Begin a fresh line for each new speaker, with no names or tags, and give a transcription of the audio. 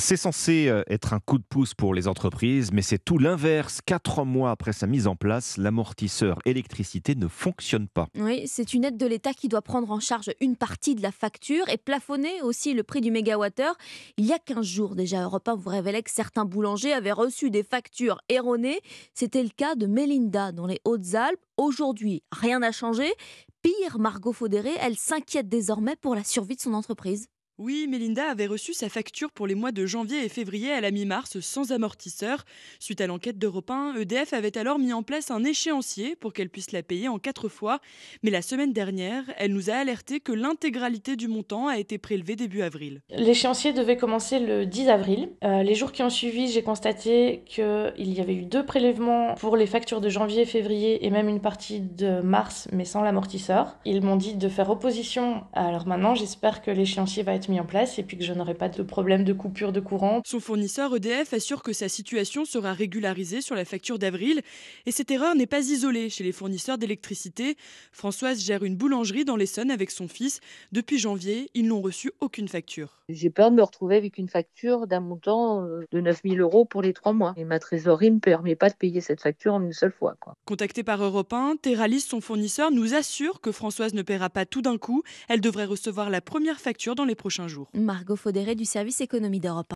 C'est censé euh, être un coup de pouce pour les entreprises, mais c'est tout l'inverse. Quatre mois après sa mise en place, l'amortisseur électricité ne fonctionne pas.
Oui, c'est une aide de l'État qui doit prendre en charge une partie de la facture et plafonner aussi le prix du mégawattheure. Il y a 15 jours déjà, Europe 1 vous révélait que certains boulangers avaient reçu des factures erronées. C'était le cas de Mélinda dans les Hautes-Alpes. Aujourd'hui, rien n'a changé. Pire, Margot Faudéré, elle s'inquiète désormais pour la survie de son entreprise.
Oui, Melinda avait reçu sa facture pour les mois de janvier et février à la mi-mars sans amortisseur. Suite à l'enquête d'Europe 1, EDF avait alors mis en place un échéancier pour qu'elle puisse la payer en quatre fois. Mais la semaine dernière, elle nous a alerté que l'intégralité du montant a été prélevée début avril.
L'échéancier devait commencer le 10 avril. Euh, les jours qui ont suivi, j'ai constaté qu'il y avait eu deux prélèvements pour les factures de janvier février et même une partie de mars, mais sans l'amortisseur. Ils m'ont dit de faire opposition. Alors maintenant, j'espère que l'échéancier va être mis en place et puis que je n'aurai pas de problème de coupure de courant.
Son fournisseur EDF assure que sa situation sera régularisée sur la facture d'avril et cette erreur n'est pas isolée chez les fournisseurs d'électricité. Françoise gère une boulangerie dans l'Essonne avec son fils. Depuis janvier, ils n'ont reçu aucune facture.
J'ai peur de me retrouver avec une facture d'un montant euh, de 9000 euros pour les trois mois. Et ma trésorerie ne me permet pas de payer cette facture en une seule fois. Quoi.
Contactée par Europe 1, Terralis, son fournisseur, nous assure que Françoise ne paiera pas tout d'un coup. Elle devrait recevoir la première facture dans les
Margot Faudéré du service économie d'Europe.